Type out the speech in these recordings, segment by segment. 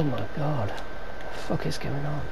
Oh my god. What the fuck is going on?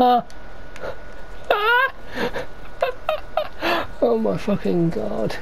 oh my fucking god.